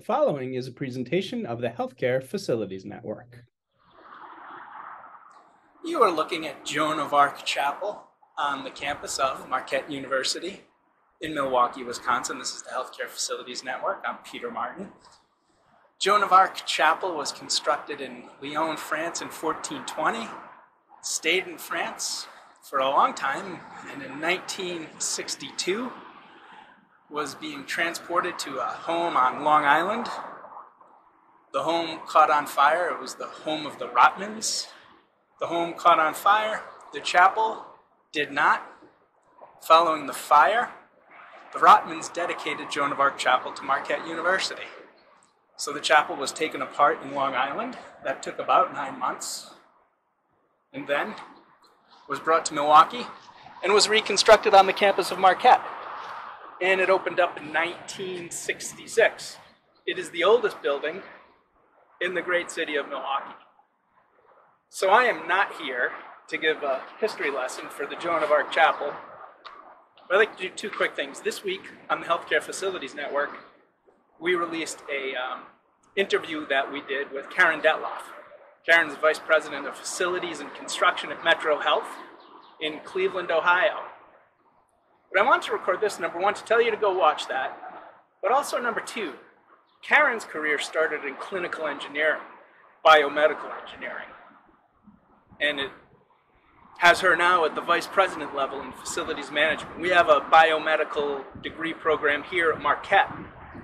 The following is a presentation of the Healthcare Facilities Network. You are looking at Joan of Arc Chapel on the campus of Marquette University in Milwaukee, Wisconsin. This is the Healthcare Facilities Network. I'm Peter Martin. Joan of Arc Chapel was constructed in Lyon, France in 1420, stayed in France for a long time, and in 1962 was being transported to a home on Long Island. The home caught on fire. It was the home of the Rotmans. The home caught on fire. The chapel did not. Following the fire, the Rotmans dedicated Joan of Arc Chapel to Marquette University. So the chapel was taken apart in Long Island. That took about nine months. And then was brought to Milwaukee and was reconstructed on the campus of Marquette and it opened up in 1966. It is the oldest building in the great city of Milwaukee. So I am not here to give a history lesson for the Joan of Arc Chapel. But I'd like to do two quick things. This week on the Healthcare Facilities Network, we released a um, interview that we did with Karen Detloff. Karen's Vice President of Facilities and Construction at Metro Health in Cleveland, Ohio. But I want to record this, number one, to tell you to go watch that. But also, number two, Karen's career started in clinical engineering, biomedical engineering. And it has her now at the vice president level in facilities management. We have a biomedical degree program here at Marquette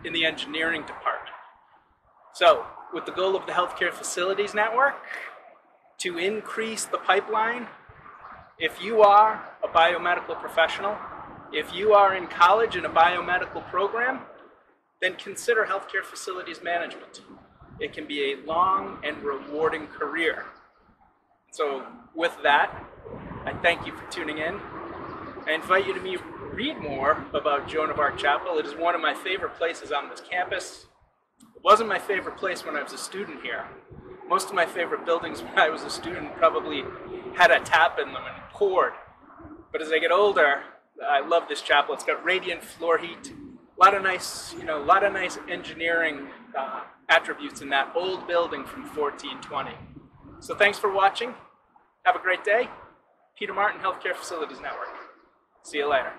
in the engineering department. So, with the goal of the Healthcare Facilities Network to increase the pipeline, if you are a biomedical professional if you are in college in a biomedical program, then consider healthcare facilities management. It can be a long and rewarding career. So, with that, I thank you for tuning in. I invite you to read more about Joan of Arc Chapel. It is one of my favorite places on this campus. It wasn't my favorite place when I was a student here. Most of my favorite buildings when I was a student probably had a tap in them and poured. But as I get older, I love this chapel. It's got radiant floor heat, a lot of nice, you know, a lot of nice engineering uh, attributes in that old building from 1420. So thanks for watching. Have a great day. Peter Martin Healthcare Facilities Network. See you later.